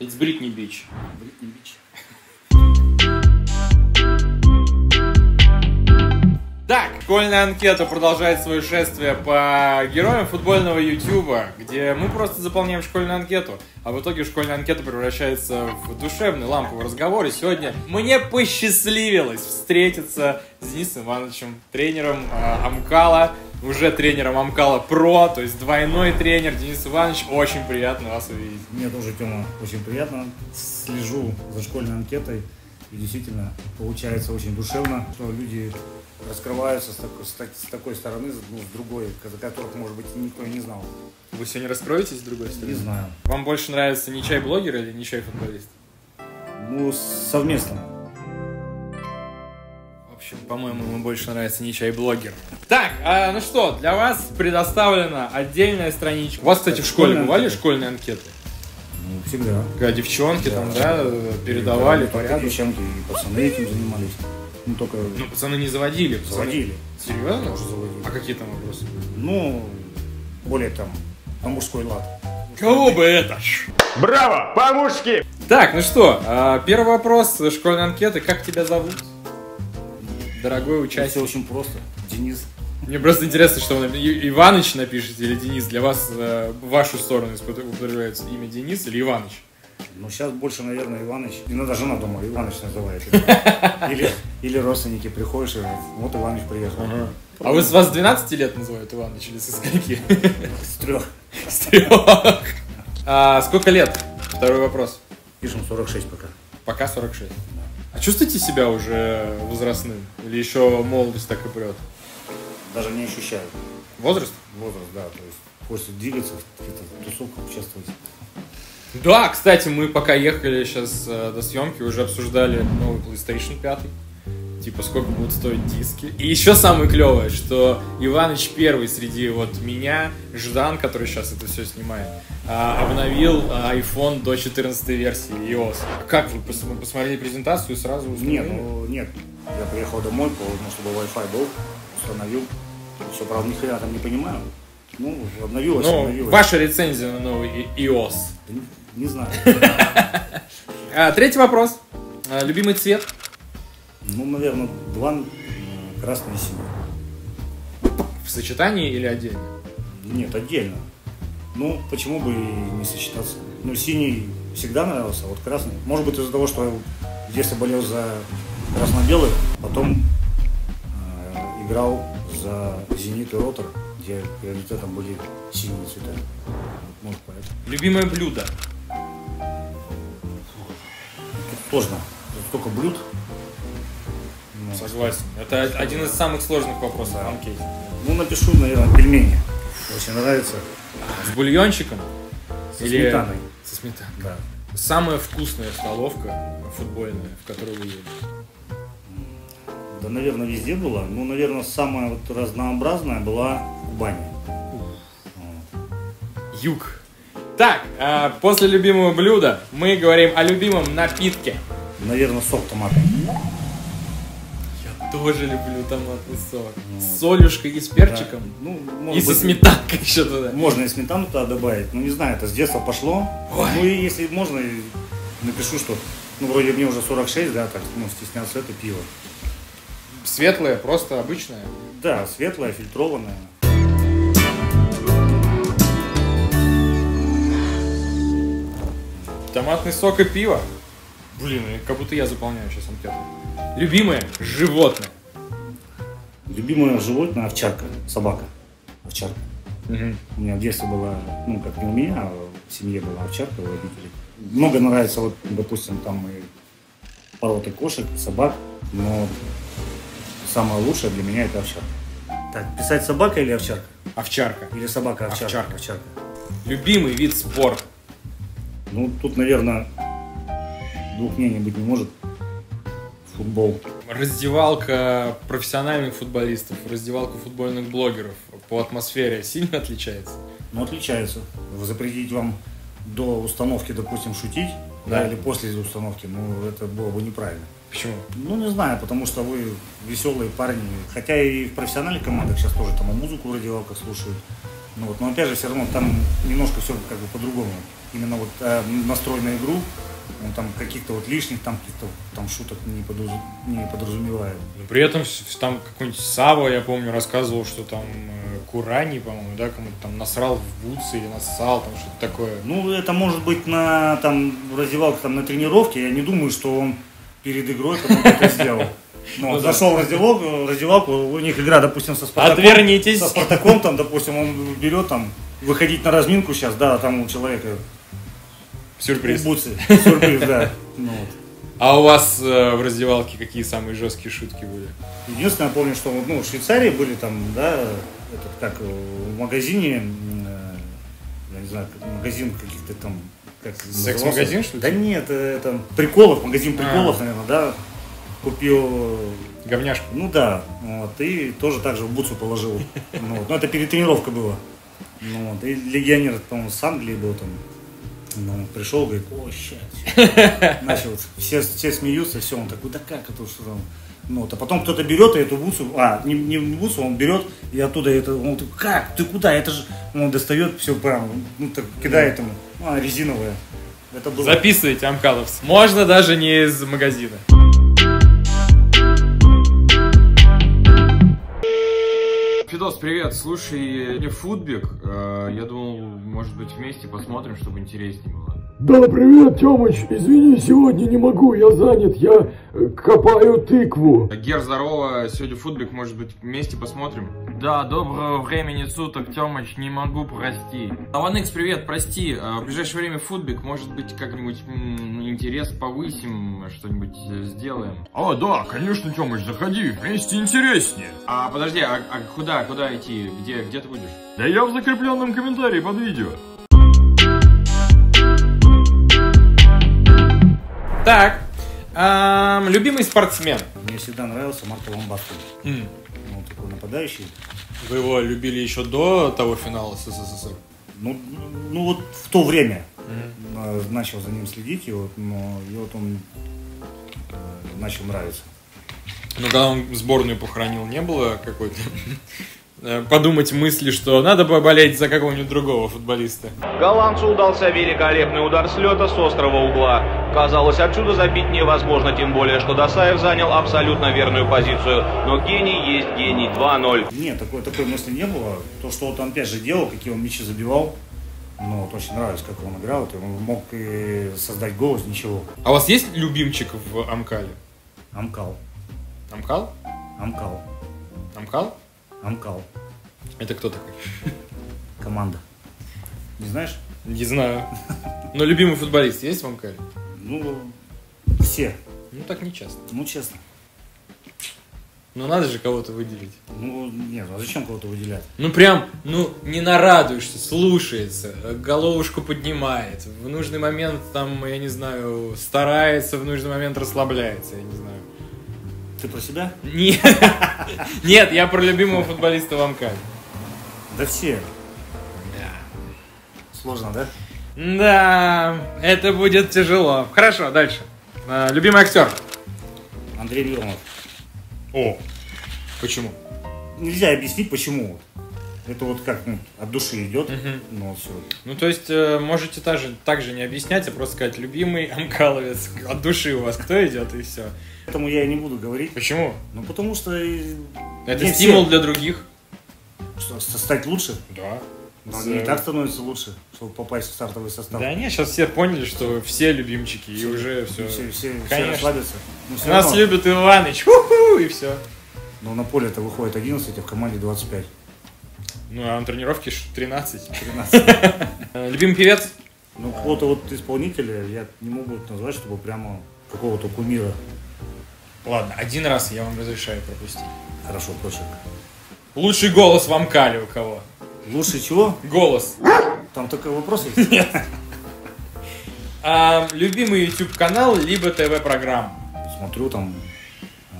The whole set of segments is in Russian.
It's Britney Beach. Бритни Бич. Так, школьная анкета продолжает свое шествие по героям футбольного ютуба, где мы просто заполняем школьную анкету, а в итоге школьная анкета превращается в душевный ламповый разговор. И сегодня мне посчастливилось встретиться с Денисом Ивановичем, тренером э, Амкала, уже тренером Амкала Про, то есть двойной тренер Денис Иванович. Очень приятно вас увидеть. Мне тоже, Тёма, очень приятно. Слежу за школьной анкетой. И действительно, получается очень душевно, что люди раскрываются с такой, с так- с такой стороны, ну, с другой, за которых, может быть, никто и не знал. Вы сегодня раскроетесь с другой стороны? Не знаю. Вам больше нравится не чай-блогер или не чай-футболист? Ну, совместно. Общем, по-моему, ему больше нравится не чай-блогер. Так, а, ну что, для вас предоставлена отдельная страничка. У вас, кстати, в школе Школьная бывали анкета. школьные анкеты? Ну, всегда. Когда девчонки там, да, передавали только порядок. Девчонки и пацаны этим занимались. Ну, только Ну, пацаны не заводили. пацаны- заводили. Серьезно? Тоже заводили. А какие там вопросы? Ну, более там, на мужской лад. Кого бы это? Браво! По-мужски! Так, ну что, а, первый вопрос школьной анкеты. Как тебя зовут? Дорогой Все участник. очень просто. Денис. Мне просто интересно, что вы Иваныч напишите или Денис. Для вас э, в вашу сторону употребляется имя Денис или Иваныч? Ну, сейчас больше, наверное, Иваныч. Иногда жена дома Иваныч называет. Или, или родственники приходишь и говорят, вот Иваныч приехал. А вы с вас с 12 лет называют Иваныч или со скольки? С трех. С трех. А сколько лет? Второй вопрос. Пишем 46 пока. Пока 46. А чувствуете себя уже возрастным? Или еще молодость так и прет? Даже не ощущаю Возраст? возраст, да. То есть хочется двигаться, в каких-то тусовках участвовать. Да, кстати, мы пока ехали сейчас э, до съемки, уже обсуждали новый PlayStation 5. Типа, сколько будут стоить диски. И еще самое клевое, что Иваныч первый среди вот меня, Ждан, который сейчас это все снимает, а, обновил а, iPhone до 14 версии iOS. Как вы посмотрели презентацию и сразу установили? Нет, ну нет. Я приехал домой, ну, чтобы Wi-Fi был, установил. Все, правда, ни хрена там не понимаю. Ну, обновилось, Ну, обновилось. ваша рецензия на новый iOS. Не, не знаю. А, третий вопрос. Любимый цвет? Ну, наверное, два м, красный и синий. В сочетании или отдельно? Нет, отдельно. Ну, почему бы и не сочетаться? Ну, синий всегда нравился, а вот красный. Может быть, из-за того, что я в детстве болел за красно-белых, потом э, играл за «Зенит» и «Ротор», где приоритетом были синие цвета. Может, поэтому. Любимое блюдо? Тут сложно. Тут столько блюд. Ну, Согласен. Это один из самых сложных вопросов в анкете. ну, напишу, наверное, пельмени. Очень нравится. С бульончиком? Со сметаной. Со сметаной. Да. Самая вкусная столовка футбольная, в которую вы ели. Да, наверное, везде было. Ну, наверное, самая вот разнообразная была в Кубани. Юг. Так, а, после любимого блюда мы говорим о любимом напитке. Наверное, сок томатный. Тоже люблю томатный сок. С солюшкой и с перчиком. Да. Ну, И может со быть, сметанкой еще туда. можно и сметану туда добавить. Ну, не знаю, это с детства пошло. Ой. Ну, и если можно, напишу, что, ну, вроде мне уже 46, да, так, ну, стесняться это пиво. Светлое, просто обычное. Да, светлое, фильтрованное. Томатный сок и пиво. Блин, как будто я заполняю сейчас анкету. Любимое животное. Любимое животное овчарка, собака. Овчарка. У меня в детстве была, ну, как не у меня, а в семье была овчарка у родителей. Много нравится, вот, допустим, там и породы кошек, собак, но самое лучшее для меня это овчарка. Так, писать собака или овчарка? Овчарка. Или собака овчарка? Овчарка. овчарка. Любимый вид спорта. Ну, тут, наверное, двух мнений быть не может. Футбол. Раздевалка профессиональных футболистов, раздевалка футбольных блогеров по атмосфере сильно отличается? Но отличается. Запретить вам до установки, допустим, шутить, Да. да, или после установки, ну, это было бы неправильно. Почему? Ну, не знаю, потому что вы веселые парни. Хотя и в профессиональных командах сейчас тоже там музыку в раздевалках слушают. Ну вот, но опять же, все равно там немножко все как бы по-другому. Именно вот э, настрой на игру, он там каких-то вот лишних там каких-то там шуток не, подразу- не подразумевает. Но при этом там какой-нибудь Сава, я помню, рассказывал, что там э, Курани, по-моему, да, кому-то там насрал в бутсы или нассал, там что-то такое. Ну, это может быть на там раздевалке, там на тренировке. Я не думаю, что он перед игрой это сделал. Ну, он зашел в раздевалку, раздевалку, у них игра, допустим, со Спартаком. Отвернитесь. Со Спартаком, там, допустим, он берет там, выходить на разминку сейчас, да, там у человека Сюрприз. бутсы. Сюрприз, да. Ну, вот. А у вас э, в раздевалке какие самые жесткие шутки были? Единственное, я помню, что ну, в Швейцарии были там, да, этот, как э, в магазине, э, я не знаю, магазин каких-то там, как? Секс-магазин, что ли? Да нет, это приколов, магазин приколов, А. наверное, да. Купил, э, Говняшку. ну да, вот, и тоже так же в бутсу положил. Ну, вот, но это перед тренировкой было. Ну, вот, и легионер, по-моему, с Англии был там. Ну, пришел, говорит, о, щас. Начал, все, все смеются, все, он такой, да как это, что там. Ну, вот, а потом кто-то берет эту бусу, а, не, не бусу, он берет и оттуда это, он такой, как, ты куда, это же, он достает все прям, ну, так кидает ему, а, резиновая. Это было. Записывайте, Амкаловс. Можно даже не из магазина. Фидос, привет. Слушай, не футбик. Э, Я думал, может быть, вместе посмотрим, чтобы интереснее было. Да, привет, Тёмыч. Извини, сегодня не могу, я занят, я э, копаю тыкву. Гер, здорово. Сегодня футбик, может быть, вместе посмотрим? Да, доброго времени суток, Тёмыч, не могу, прости. Аваникс, привет, прости. А В ближайшее время футбик, может быть, как-нибудь интерес повысим, что-нибудь э, сделаем. А, да, конечно, Тёмыч, заходи, вместе интереснее. А подожди, а, а куда, куда идти? Где, где ты будешь? Да я в закрепленном комментарии под видео. Так, ам, любимый спортсмен. Мне всегда нравился Марко Ломбардо. Ну, такой нападающий. Вы его любили еще до того финала с СССР? Ну, ну вот в то время э, начал за ним следить, и вот, но и вот он э, начал нравиться. Ну, когда он сборную похоронил, не было какой-то подумать мысли, что надо поболеть за какого-нибудь другого футболиста. Голландцу удался великолепный удар с лета с острого угла. Казалось, отсюда забить невозможно, тем более, что Досаев занял абсолютно верную позицию. Но гений есть гений 2-0. Нет, такой, такой мысли не было. То, что вот он опять же делал, какие он мячи забивал, ну, вот очень нравилось, как он играл. Вот Он мог и создать гол из ничего. А у вас есть любимчик в Амкале? Амкал, Амкал? Амкал, Амкал? Амкал. Это кто такой? Команда. Не знаешь? Не знаю. Но любимый футболист есть в Амкале? Ну, все. Ну, так не часто. Ну, честно. Но надо же кого-то выделить. Ну, нет, а зачем кого-то выделять? Ну прям, ну не нарадуешься, слушается, головушку поднимает, в нужный момент там, я не знаю, старается, в нужный момент расслабляется, я не знаю. Ты про себя? Нет, нет, я про любимого футболиста в Амкале. Да все. Сложно, да? Да, это будет тяжело. Хорошо, дальше. А, Любимый актер. Андрей Миронов. О. Почему? Нельзя объяснить, почему. Это вот как ну, от души идет. Ну, все. Ну, то есть, э, можете также, также не объяснять, а просто сказать, любимый амкаловец, от души у вас кто идет, и все. Поэтому я и не буду говорить. Почему? Ну, потому что... Это не стимул все. для других. Что, стать лучше? Да. Но не так становится лучше, чтобы попасть в стартовый состав. Да нет, сейчас все поняли, что все любимчики, и уже все. Все, все, все Конечно. расслабятся. Но всё Нас равно. любит Иваныч, ху-ху, и все. Но на поле это выходит 11, а в команде 25. Ну, а на тренировке ж 13. 13. Э, Любимый певец? Ну, какого-то вот исполнителя я не могу назвать, чтобы прямо какого-то кумира. Ладно, один раз я вам разрешаю пропустить. Хорошо, почерк. Лучший голос в Амкале у кого? Лучше чего? Голос. Там такой вопрос есть? А, любимый YouTube канал, либо ТВ-программа. Смотрю там э,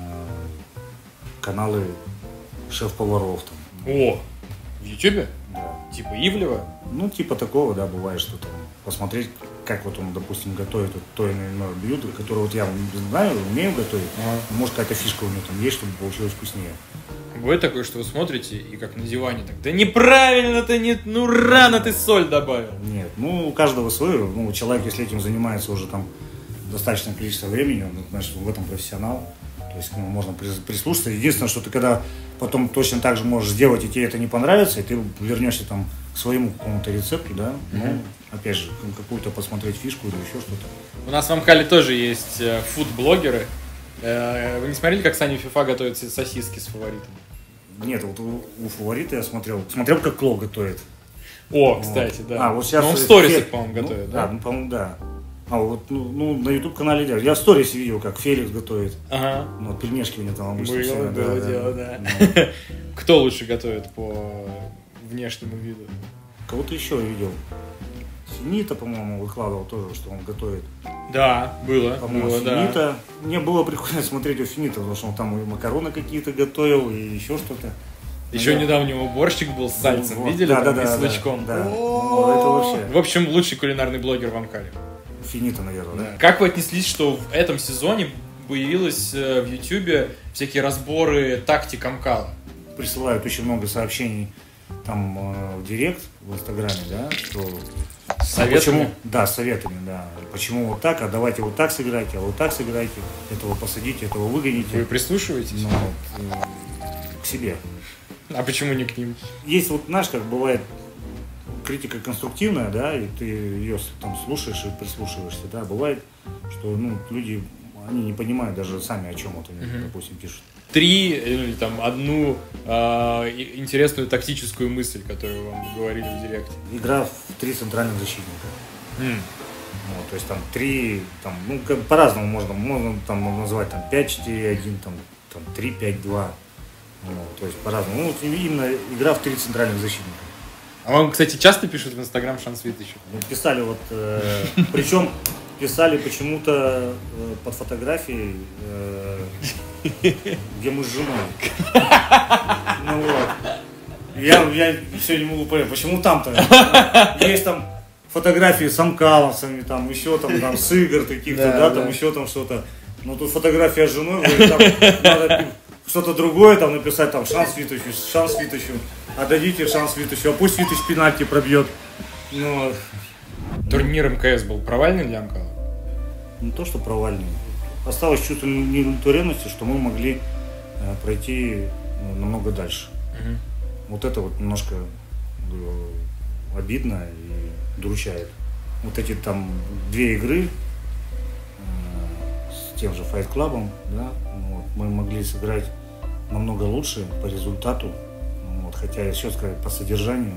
каналы шеф-поваров там. О, в Ютубе? Да. типа Ивлева? Ну, типа такого, да, бывает, что там посмотреть, как вот он, допустим, готовит вот то или иное блюдо, которое вот я знаю, умею готовить. Может, какая-то фишка у него там есть, чтобы получилось вкуснее. Бывает такое, что вы смотрите и как на диване так, да неправильно ты, не, ну рано ты соль добавил. Нет, ну, у каждого свое. Ну, человек, если этим занимается уже там достаточное количество времени, он, значит, в этом профессионал. То есть к нему можно прис- прислушаться. Единственное, что ты когда потом точно так же можешь сделать, и тебе это не понравится, и ты вернешься там своему какому-то рецепту, да, ну, опять же, какую-то посмотреть фишку или еще что-то. У нас в Амкале тоже есть э, фуд-блогеры. Э, Вы не смотрели, как Саня Фифа готовит сосиски с фаворитом? Нет, вот у, у фаворита я смотрел, смотрел, как Кло готовит. О, кстати, да. А, вот сейчас... Но он в сторисах, Фе- по-моему, ну, готовит, да? да? ну, по-моему, да. А вот, ну, ну, на YouTube канале делают. Я в сторисе видел, как Феликс готовит. Ага. Ну, вот пельмешки у него там обычно Было, всегда, было дело, да. Ну, Кто лучше готовит по внешнему виду? Кого-то еще видел. Финита, по-моему, выкладывал тоже, что он готовит. Да, было, По-моему, было, да. Финита. Мне было прикольно смотреть у Финита, потому что он там и макароны какие-то готовил, и еще что-то. Еще Ну, недавно у него борщик был с сальцем, вот. видели? Да, там, да, и да, с да, лучком. да. О! Ну, это вообще. В общем, лучший кулинарный блогер в Амкале. Финита, наверное, да? Как вы отнеслись, что в этом сезоне появилось э, в Ютубе всякие разборы тактик Амкала? Присылают очень много сообщений там э, в директ, в Инстаграме, да, что советами? Почему? Да, советами, да. Почему вот так, а давайте вот так сыграйте, а вот так сыграйте, этого посадите, этого выгоните. Вы прислушиваетесь? Ну, вот, э, к себе. А почему не к ним? Есть вот, знаешь, как бывает критика конструктивная, да, и ты ее там слушаешь и прислушиваешься, да, бывает, что, ну, люди, они не понимают даже сами, о чем вот они, допустим, пишут. Три или там одну и- интересную тактическую мысль, которую вам говорили в директе. Игра в три центральных защитника. М. Ну, то есть там три, там, ну, как по-разному можно, можно там назвать там 5-4-1, там, там 3-5-2. Ну, то есть по-разному. Ну, вот именно игра в три центральных защитника. А вам, кстати, часто пишут в Инстаграм Шанс Витычев? Ну, писали вот, э, причем писали почему-то э, под фотографией, э, где мы с женой. Ну вот. Я, я все не могу понять, почему там-то? Есть там фотографии с амкаловцами, там еще там, там с игр каких-то, Да, да, да. там еще там что-то. Ну тут фотография с женой, говорит, там надо что-то другое там написать, там шанс Витычу, шанс Витычу, отдадите шанс Витычу, а пусть Витыч пенальти пробьет. Ну, Турнир МКС был провальный для Амкала? не то, что провальный. Осталось чувство неудовлетворенности, что мы могли э, пройти э, намного дальше. Вот это вот немножко говорю, обидно и дручает. Вот эти там две игры э, с тем же Fight Club, да, вот, мы могли сыграть намного лучше по результату, вот, хотя еще сказать по содержанию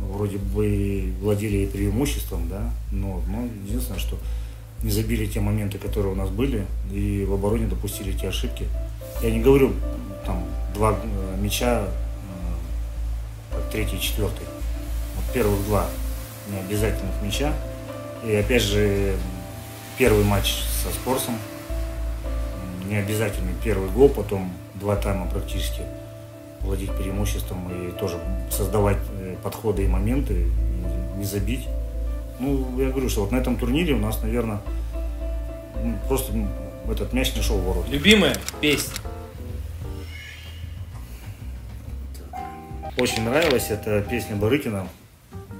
вроде бы владели и преимуществом, да, но, но единственное, что не забили те моменты, которые у нас были, и в обороне допустили те ошибки. Я не говорю, там, два э, мяча, э, третий и четвертый. Вот первых два необязательных мяча. И опять же, первый матч со Спорсом, необязательный первый гол, потом два тайма практически владеть преимуществом и тоже создавать э, подходы и моменты, не забить. Ну, я говорю, что вот на этом турнире у нас, наверное, ну, просто этот мяч не шел в ворота. Любимая песня? Очень нравилась эта песня Барыкина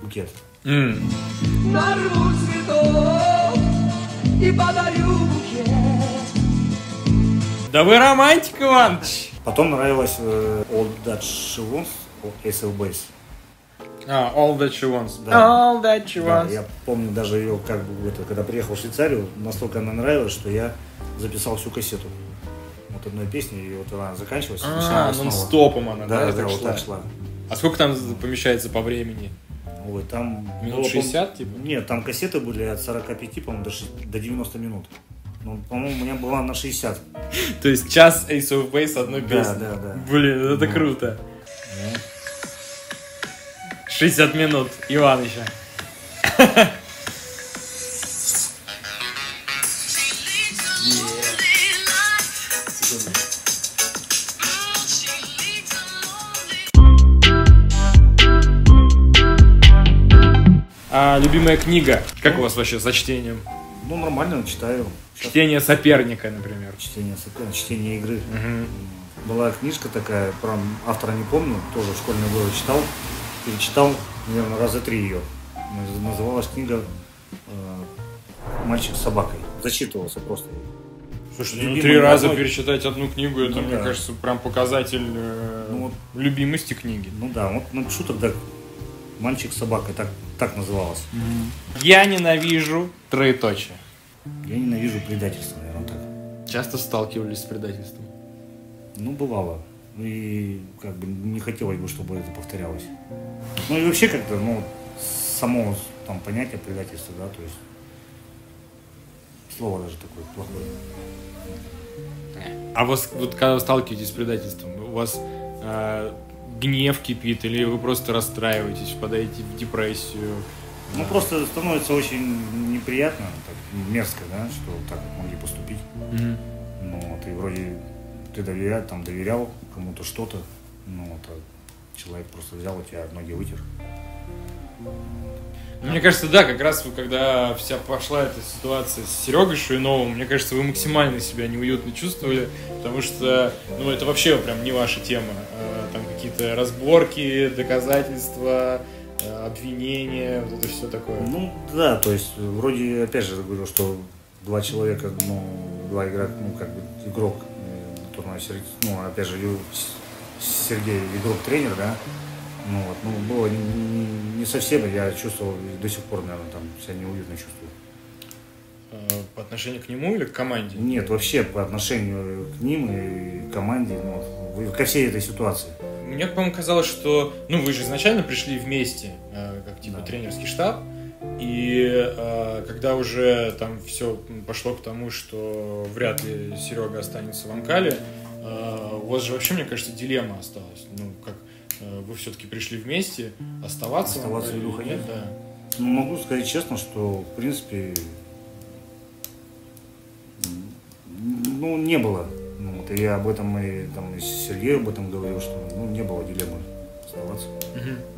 «Букет». нарву цветов и подарю букет. Да вы романтик, Иваныч! Потом нравилась э, All That She Wants, SL Bass. А, All That She Wants. Да. All That She Да, Wants. я помню даже ее, как бы, это, когда приехал в Швейцарию, настолько она нравилась, что я записал всю кассету. Вот одной песни, и вот она заканчивалась, А, нон-стопом она, да, Да, да, вот шла? так шла. А сколько там помещается по времени? Ой, там... Минут было, 60, пом- типа? Нет, там кассеты были от 45, по-моему, до, шесть- до 90 минут. Ну, по-моему, у меня была на 60. То есть час Ace of Base одной Да, песни. да, да. Блин, это круто. 60 минут Иваныча. А любимая книга? Как у вас вообще со чтением? Ну, нормально читаю. Сейчас Чтение соперника, например. чтение, сопя- чтение игры. Была книжка такая, про автора не помню, тоже в школьное годы читал. Перечитал, наверное, раза три ее. Называлась книга э, «Мальчик с собакой». Зачитывался просто. Слушай, ну, три раза родной. перечитать одну книгу, это, Ну мне да. кажется, прям показатель э, Ну вот. любимости книги. Ну да, вот напишу тогда «Мальчик с собакой», так, так называлась. Я ненавижу троеточие. Я ненавижу предательство, наверное, так. Часто сталкивались с предательством. Ну, бывало. И как бы не хотелось бы, чтобы это повторялось. Ну и вообще как-то, ну, само там понятие предательства, да, то есть слово даже такое плохое. А вас, вот когда вы сталкиваетесь с предательством, у вас э, гнев кипит, или вы просто расстраиваетесь, впадаете в депрессию? Ну, просто становится очень неприятно, так, мерзко, да, что так могли поступить. Мгм. Ну, и вроде ты доверял, там, доверял кому-то что-то, ну, вот, а человек просто взял у тебя ноги вытер. Ну, Мне кажется, да, как раз вы, когда вся пошла эта ситуация с Серегой Шуиновым, мне кажется, вы максимально себя неуютно чувствовали, потому что, ну, это вообще прям не ваша тема. Э, Там какие-то разборки, доказательства, э, обвинения, вот это все такое. Ну да, то есть вроде опять же говорю, что два человека, ну, два игрока, ну как бы игрок, турной Сергей, ну опять же Сергей игрок тренер, да, ну вот, ну было не, не- не совсем, я чувствовал до сих пор, наверное, там себя неуютно чувствую. Э, По отношению к нему или к команде? Нет, вообще по отношению к ним и к команде, ну, ко всей этой ситуации. Мне, по-моему, казалось, что, ну, вы же изначально пришли вместе, э, как типа Да. тренерский штаб, и э, когда уже там все пошло к тому, что вряд ли Серега останется в Амкале, э, у вас же вообще, мне кажется, дилемма осталась. Ну, как э, вы все-таки пришли вместе, оставаться, Оставаться или уходить? нет, да. Ну, могу сказать честно, что, в принципе, ну, не было. Ну, вот, и я об этом и, там, и с Сергеем об этом говорил, что ну, не было дилеммы оставаться.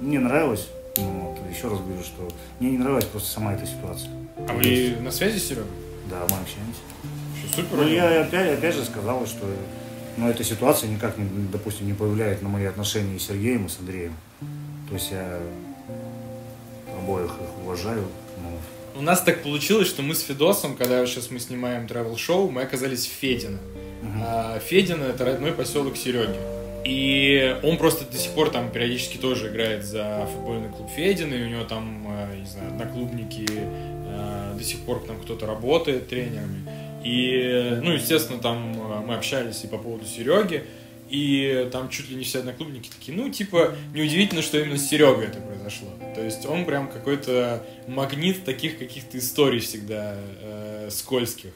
Мне нравилось, еще раз говорю, что мне не нравилась просто сама эта ситуация. А вы на связи с Серегой? Да, мы общаемся. Что, супер. Ну, я опять, опять же сказал, что ну, эта ситуация никак, не, допустим, не повлияет на мои отношения с Сергеем и с Андреем. То есть я обоих их уважаю. Ну, У нас так получилось, что мы с Федосом, когда сейчас мы снимаем travel шоу мы оказались в Федино. А Федино это родной поселок Сереги. И он просто до сих пор там периодически тоже играет за футбольный клуб Федино, и у него там, э, не знаю, одноклубники, э, до сих пор там кто-то работает тренерами. И, ну, естественно, там э, мы общались и по поводу Сереги, и там чуть ли не все одноклубники такие, ну, типа, неудивительно, что именно с Серегой это произошло. То есть он прям какой-то магнит таких каких-то историй всегда э, скользких.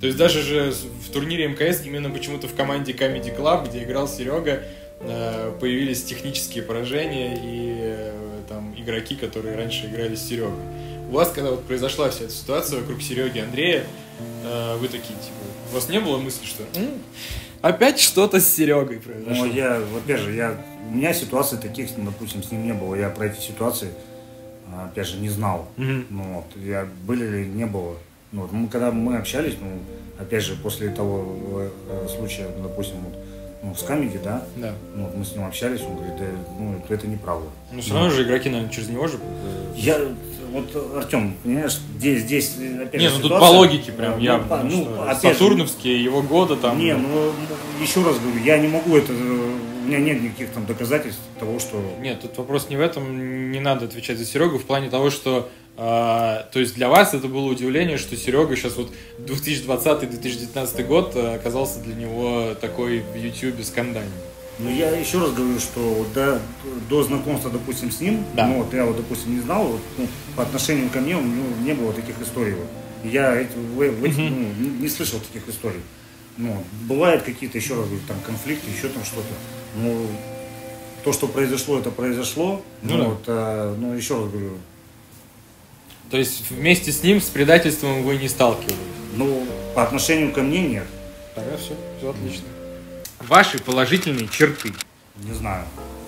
То есть даже же в турнире МКС именно почему-то в команде Comedy Club, где играл Серега, э, появились технические поражения и э, там игроки, которые раньше играли с Серегой. У вас, когда вот произошла вся эта ситуация вокруг Сереги и Андрея, э, вы такие, типа, у вас не было мысли, что «М, опять что-то с Серегой произошло? Ну, я, вот опять же, я, у меня ситуаций таких, допустим, с ним не было. Я про эти ситуации, а, опять же, не знал. Мгм. Ну, вот, я, были ли, не было. Ну, вот, мы, когда мы общались, ну, опять же, после того э, случая, ну, допустим, вот, ну, с Камеди, да, Да. ну, вот мы с ним общались, он говорит, да, ну, это, неправда. Ну, все равно же игроки, наверное, через него же... э, Я, вот, Артем, понимаешь, здесь, здесь, опять Не, же, ну тут ситуация- по логике прям Ну, по- потому ну, что опять же, Сатурновские, его года там... Не, ну, еще раз говорю, я не могу это, э, у меня нет никаких там доказательств того, что... Нет, тут вопрос не в этом, не надо отвечать за Серегу в плане того, что а, то есть для вас это было удивление, что Серега сейчас вот 2020-2019 год а, оказался для него такой в Ютьюбе скандальным. Ну, я еще раз говорю, что вот до, до знакомства, допустим, с ним, Да. ну, вот я вот, допустим, не знал, вот, ну, по отношению ко мне у него не было таких историй. Вот. Я эти- в- в ну, не, не слышал таких историй. Ну, бывают какие-то, еще раз говорю, там конфликты, еще там что-то. Ну, то, что произошло, это произошло. Ну Ну, да. вот, а, ну, еще раз говорю, То есть вместе с ним с предательством вы не сталкивались. ну, по отношению ко мне нет. Тогда все, все отлично. Ваши положительные черты. Не знаю.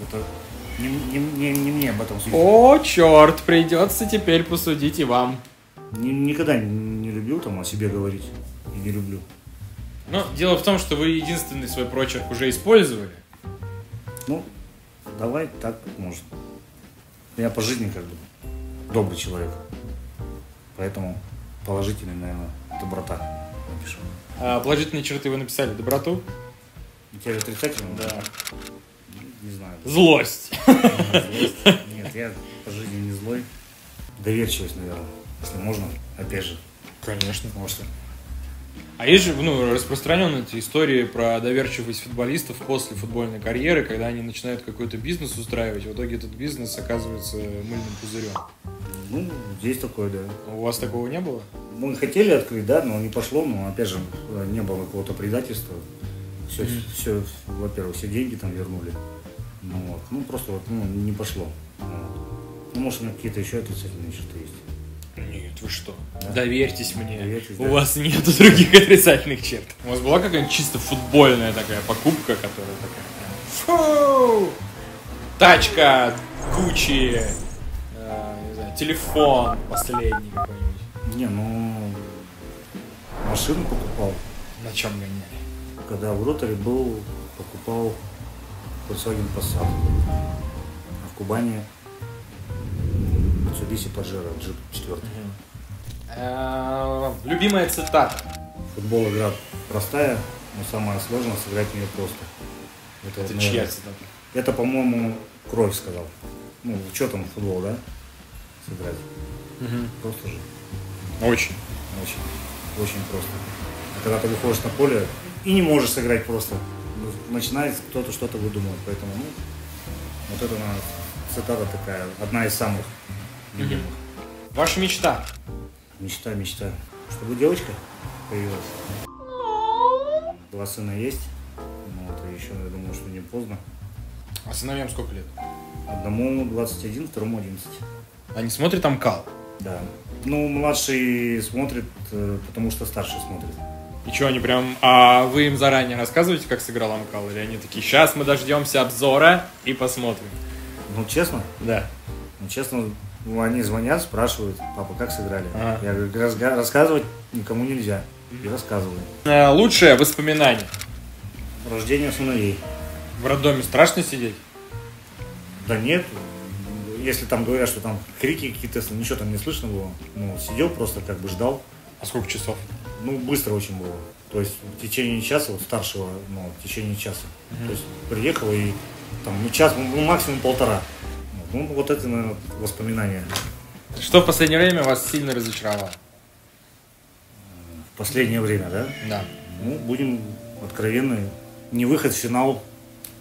Это Не, не, не- не мне об этом судить. О, черт, придется теперь посудить и вам. Ни- никогда не, не любил там о себе говорить. И не люблю. Но дело в том, что вы единственный свой прочерк уже использовали. Ну, давай так, может. Я по жизни как бы добрый человек. Поэтому положительный, наверное, доброта напишу. А положительные черты вы написали доброту, У тебя же отрицательный? Да. Не знаю. злость. Злость? Нет, я по жизни не злой. Доверчивость, наверное, если можно. Опять же, Конечно. может, А есть же ну, распространенные эти истории про доверчивость футболистов после футбольной карьеры, когда они начинают какой-то бизнес устраивать, в итоге этот бизнес оказывается мыльным пузырем. ну, здесь такое, да. У вас такого не было? Мы хотели открыть, да, но не пошло, но опять же не было какого-то предательства. Все, все, во-первых, все деньги там вернули. Ну, вот. ну просто вот, ну, не пошло. Вот. Ну, может, у меня какие-то еще отрицательные черты есть. Вы что? Доверьтесь мне. Доверьтесь, У да. вас нет других отрицательных черт. У вас была какая-нибудь чисто футбольная такая покупка, которая такая фу! Тачка, Гуччи, э, не знаю, телефон последний какой-нибудь. Не, ну, машину покупал. На чем гоняли? Когда в роторе был, покупал Volkswagen Passat. А в Кубани Mitsubishi Pajero, джип 4. Э, Любимая цитата. Футбол игра простая, но самое сложное сыграть в нее просто. Это вот, чья цитата? Это, по-моему, Кровь сказал. Ну, что там футбол, да? Сыграть. Просто же. Очень. Очень. Очень просто. А когда ты выходишь на поле и не можешь сыграть просто, начинает кто-то что-то выдумывать. Поэтому, ну, вот это, наверное, цитата такая, одна из самых любимых. Ваша мечта. Мечта, мечта. Чтобы девочка появилась. Два сына есть. Ну, вот, и еще, я думаю, что не поздно. А сыновьям сколько лет? Одному 21, второму 11. Они смотрят Амкал. Да. Ну, младший смотрит, э, потому что старший смотрит. И что, они прям... А вы им заранее рассказываете, как сыграл Амкал? Или они такие, сейчас мы дождемся обзора и посмотрим? Ну, честно, Да. ну, честно, ну, они звонят, спрашивают, папа, как сыграли? Ага. Я говорю, «Разга- рассказывать никому нельзя. И рассказываю. Э, Лучшее воспоминание. Рождение сыновей. В роддоме страшно сидеть? Да нет, если там говорят, что там крики какие-то, ничего там не слышно было. Ну, сидел просто как бы ждал. А сколько часов? Ну, быстро очень было. То есть в течение часа, вот старшего, ну, в течение часа. То есть приехал и там, ну, час, ну, максимум полтора. Ну, вот это, наверное, воспоминания. Что в последнее время вас сильно разочаровало? В последнее время, да? Да. Ну, будем откровенны. Не выход в финал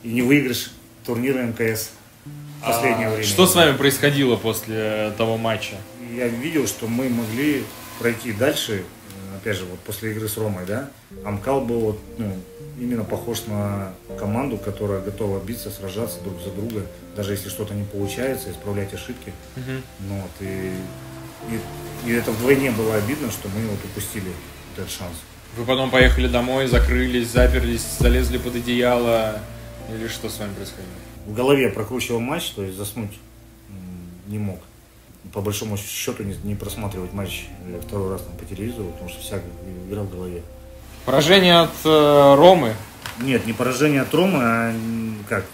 и не выигрыш турнира МКС. В последнее время. А Что с вами происходило после того матча? Я видел, что мы могли пройти дальше, опять же, вот после игры с Ромой, да, Амкал был вот, ну, именно похож на команду, которая готова биться, сражаться друг за друга, даже если что-то не получается, исправлять ошибки. Ну, вот, и, и, и это вдвойне было обидно, что мы вот упустили этот шанс. Вы потом поехали домой, закрылись, заперлись, залезли под одеяло? Или что с вами происходило? В голове прокручивал матч, то есть заснуть не мог. По большому счету не, не просматривать матч э, второй раз там, по телевизору, потому что вся игра в голове. Поражение от э, Ромы, Нет, не поражение от Ромы, а как?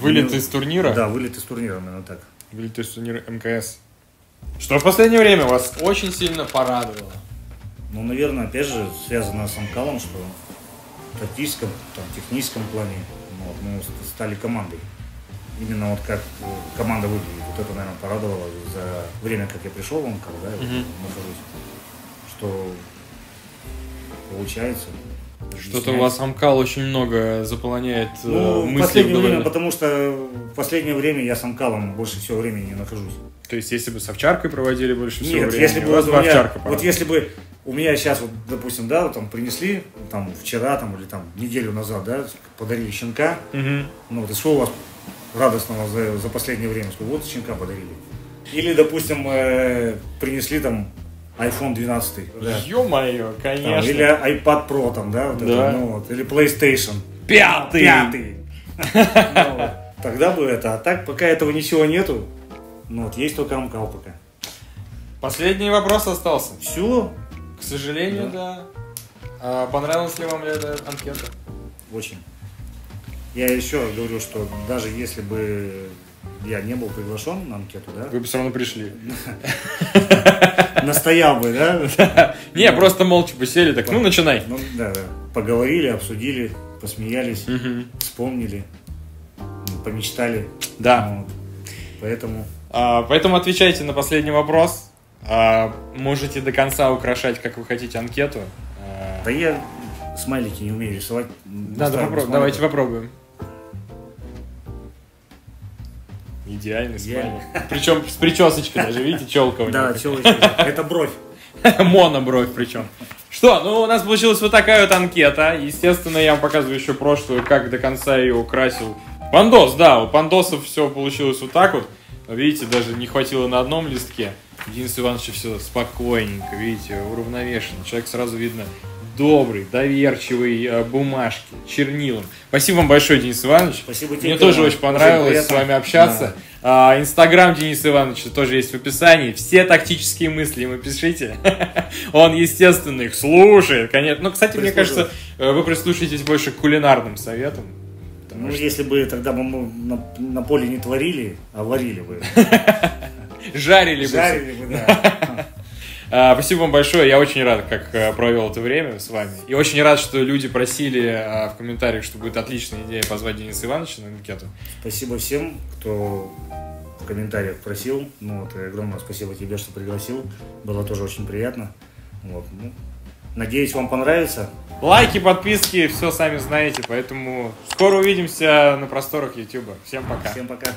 вылет Ну, из турнира, Да, вылет из турнира, наверное, так. вылет из турнира МКС. Что в последнее время вас очень сильно порадовало? Ну, наверное, опять же, связано с Амкалом, что в тактическом, там, техническом плане ну, вот, мы ст- стали командой. Именно вот как э, команда выглядит. Вот это, наверное, порадовало за время, как я пришел в Амкал, да, вот нахожусь, что получается. Что-то у вас Амкал очень много заполоняет э, Ну, мысли в последнее голове. время, потому что в последнее время я с Амкалом больше всего времени не нахожусь. То есть, если бы с овчаркой проводили больше всего Нет, времени, если бы у вас бы у меня, овчарка вот если бы у меня сейчас, вот, допустим, да, вот там принесли, там, вчера, там, или там, неделю назад, да, подарили щенка, Мгм. ну, вот, и что у вас радостного за, за последнее время? Что вот щенка подарили. Или, допустим, э, принесли там iPhone 12, да, Ё-моё, там, конечно. или iPad Pro, там, да, вот Да. это, ну, вот, или PlayStation Пятый! пятый. Ну. Тогда бы это, а так пока этого ничего нету. Ну вот есть только Амкал пока. Последний вопрос остался. Все, К сожалению, да. А понравилась ли вам эта анкета? очень. Я еще говорю, что даже если бы я не был приглашен на анкету, да, Вы бы все равно пришли. настоял бы, да, Не, просто молча бы сели, так, ну, начинай. ну да, да, поговорили, обсудили, посмеялись, вспомнили, помечтали. Да. Поэтому А, Поэтому отвечайте на последний вопрос. А, Можете до конца украшать, как вы хотите, анкету. А, Да я смайлики не умею рисовать. Попробовать. смайлик. Давайте попробуем. Идеальный смайлик. Причем с причесочкой даже, видите, челка у него. Да, челочка. Это бровь. Монобровь причем. Что, ну у нас получилась вот такая вот анкета. Естественно, я вам показываю еще прошлую, как до конца ее украсил. Пандос, да, у пандосов все получилось вот так вот. Видите, даже не хватило на одном листке. Денис Иванович все спокойненько, видите, уравновешенно. Человек сразу видно добрый, доверчивый, э, бумажки, чернилом. Спасибо вам большое, Денис Иванович. Спасибо тебе, Мне тоже Дима. очень понравилось Очень с вами общаться. А, Инстаграм Дениса Ивановича тоже есть в описании. Все тактические мысли ему пишите. Он, естественно, их слушает, конечно. Ну, кстати, мне кажется, э, вы прислушаетесь больше к кулинарным советам. Ну, если бы тогда бы мы на, на поле не творили, а варили бы. Жарили бы. Жарили бы, да. А, Спасибо вам большое. Я очень рад, как э, провел это время с вами. И очень рад, что люди просили а, в комментариях, что будет отличная идея позвать Дениса Ивановича на анкету. Спасибо всем, кто в комментариях просил. Ну, вот, огромное спасибо тебе, что пригласил. Было тоже очень приятно. Вот, ну, надеюсь, вам понравится. Лайки, подписки, все сами знаете. Поэтому скоро увидимся на просторах YouTube. Всем пока. Всем пока.